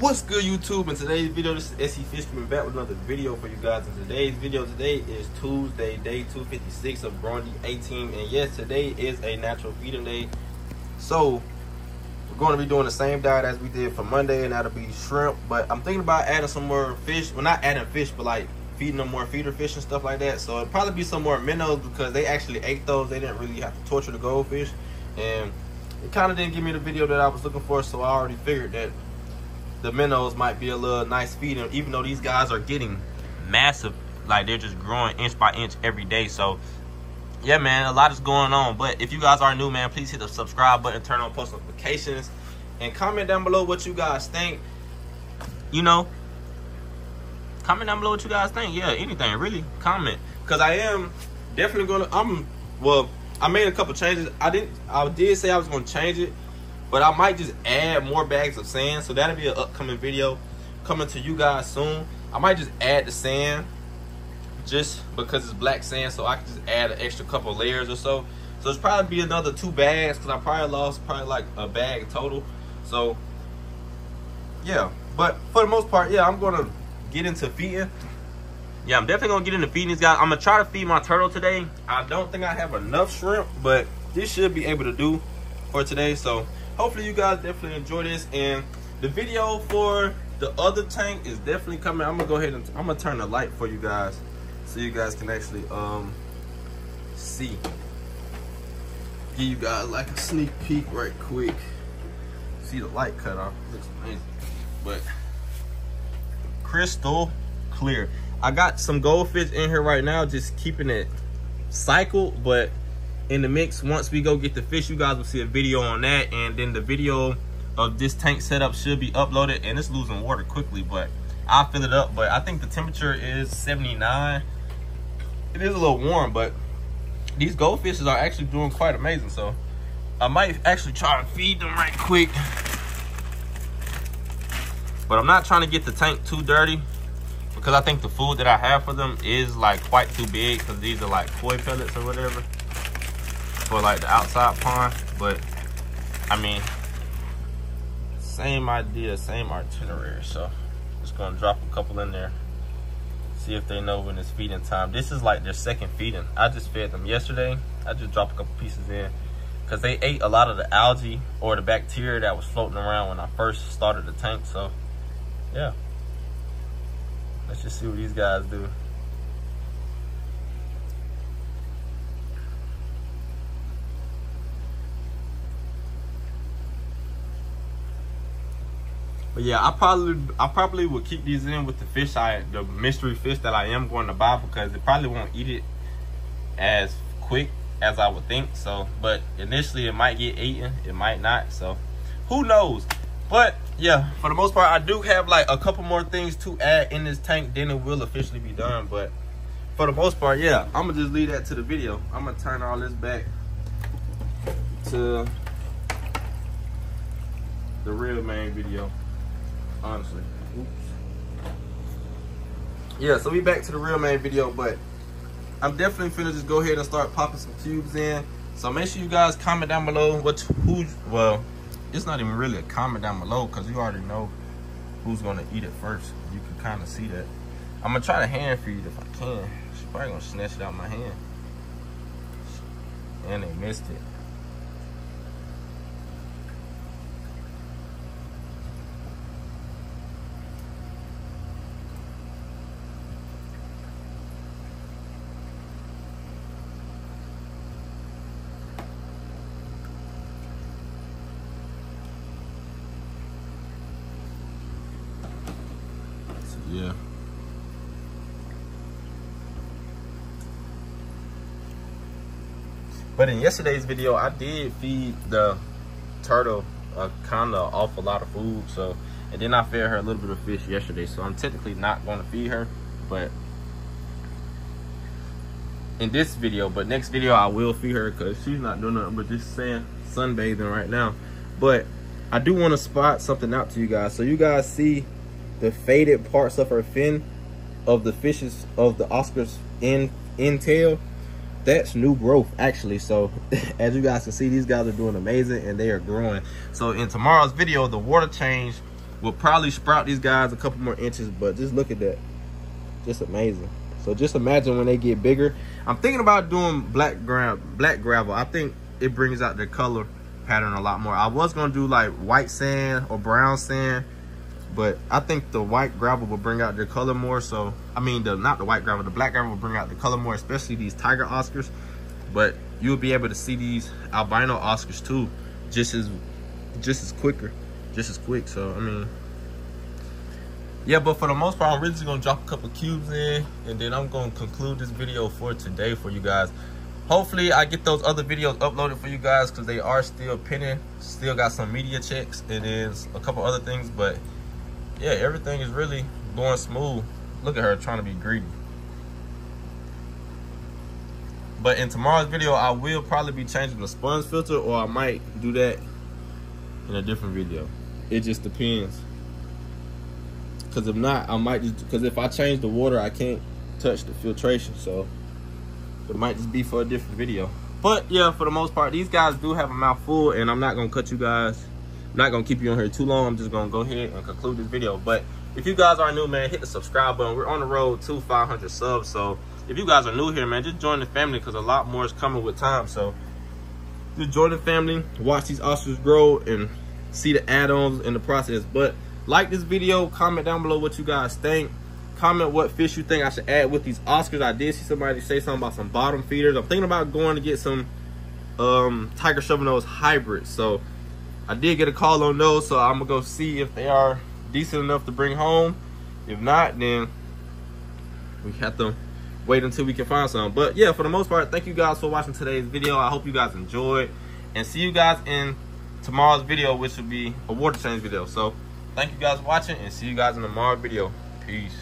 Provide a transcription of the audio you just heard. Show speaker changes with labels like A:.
A: What's good YouTube? In today's video, this is SE Fish coming back with another video for you guys. In today's video today is Tuesday, day 256 of the A team. And yes, today is a natural feeding day. So we're going to be doing the same diet as we did for Monday, and that'll be shrimp. But I'm thinking about adding some more fish. Well, not adding fish, but like feeding them more feeder fish and stuff like that. So it'll probably be some more minnows because they actually ate those. They didn't really have to torture the goldfish. And it kind of didn't give me the video that I was looking for, so I already figured that the minnows might be a little nice feeding, even though these guys are getting massive. Like they're just growing inch by inch every day. So yeah, man, a lot is going on. But if you guys are new, man, please hit the subscribe button, turn on post notifications, and comment down below what you guys think. You know, comment down below what you guys think. Yeah, anything really. Comment, cause I am definitely gonna. I'm well. I made a couple changes. I didn't. I did say I was gonna change it but I might just add more bags of sand. So that'll be an upcoming video coming to you guys soon. I might just add the sand just because it's black sand. So I can just add an extra couple layers or so. So it's probably be another two bags because I probably lost probably like a bag total. So yeah, but for the most part, yeah, I'm gonna get into feeding. Yeah, I'm definitely gonna get into feeding these guys. I'm gonna try to feed my turtle today. I don't think I have enough shrimp, but this should be able to do for today. So hopefully you guys definitely enjoy this. And the video for the other tank is definitely coming. I'm gonna go ahead and i'm gonna turn the light for you guys so you guys can actually um see. Give you guys like a sneak peek right quick. See the light cut off. Looks amazing. But crystal clear. I got some goldfish in here right now just keeping it cycled but in the mix. Once we go get the fish you guys will see a video on that and then the video of this tank setup should be uploaded and it's losing water quickly but i'll fill it up but i think the temperature is 79 it is a little warm but these goldfishes are actually doing quite amazing so i might actually try to feed them right quick. But i'm not trying to get the tank too dirty because i think the food that i have for them is like quite too big because these are like koi pellets or whatever for like the outside pond, but I mean, same idea, same itinerary. So just gonna drop a couple in there. See if they know when it's feeding time. This is like their second feeding. I just fed them yesterday. I just dropped a couple pieces in because they ate a lot of the algae or the bacteria that was floating around when I first started the tank. So yeah, let's just see what these guys do. But yeah, I probably I probably will keep these in with the fish I the mystery fish that I am going to buy because it probably won't eat it as quick as I would think. So, but initially it might get eaten, it might not. So, who knows? But yeah, for the most part, I do have like a couple more things to add in this tank. Then it will officially be done. But for the most part, yeah, I'm gonna just leave that to the video. I'm gonna turn all this back to the real main video honestly. Oops. Yeah, so we back to the real main video, but I'm definitely finna just go ahead and start popping some cubes in. So make sure you guys comment down below what who well, it's not even really a comment down below because you already know who's gonna eat it first. You can kind of see that. I'm gonna try to hand feed if I can. She's probably gonna snatch it out my hand. And they missed it. Yeah. But in yesterday's video, I did feed the turtle a kind of awful lot of food. So, and then I fed her a little bit of fish yesterday. So I'm technically not going to feed her, but in this video, but next video I will feed her because she's not doing nothing but just saying sunbathing right now. But I do want to spot something out to you guys. So you guys see the faded parts of her fin of the fishes of the Oscars in in tail that's new growth actually so as you guys can see these guys are doing amazing and they are growing so in tomorrow's video the water change We'll probably sprout these guys a couple more inches, but just look at that. Just amazing. So just imagine when they get bigger. I'm thinking about doing black ground, black gravel. I think it brings out the color pattern a lot more. I was gonna do like white sand or brown sand, but I think the white gravel will bring out the color more. So I mean, the not the white gravel, the black gravel will bring out the color more, especially these tiger Oscars. But you'll be able to see these albino Oscars too, just as just as quicker, just as quick. So I mean, yeah. But for the most part, I'm really just gonna drop a couple cubes in, and then I'm gonna conclude this video for today for you guys. Hopefully, I get those other videos uploaded for you guys because they are still pinning. Still got some media checks and then a couple other things, but yeah, everything is really going smooth. Look at her trying to be greedy. But in tomorrow's video, I will probably be changing the sponge filter or I might do that in a different video. It just depends. Cause if not, I might just, cause if I change the water, I can't touch the filtration. So it might just be for a different video. But yeah, for the most part, these guys do have a mouth full and I'm not gonna cut you guys. I'm not gonna keep you on here too long. I'm just gonna go ahead and conclude this video. But if you guys are new, man, hit the subscribe button. We're on the road to 500 subs. So if you guys are new here, man, just join the family because a lot more is coming with time. So just join the family, watch these Oscars grow, and see the add-ons in the process. But like this video, comment down below what you guys think. Comment what fish you think I should add with these Oscars. I did see somebody say something about some bottom feeders. I'm thinking about going to get some um, Tiger Shovel Nose hybrids. So I did get a call on those, so I'm gonna go see if they are decent enough to bring home. If not, then we have to wait until we can find some. But yeah, for the most part, thank you guys for watching today's video. I hope you guys enjoyed. And see you guys in tomorrow's video, which will be a water change video. So thank you guys for watching and see you guys in tomorrow's video. Peace.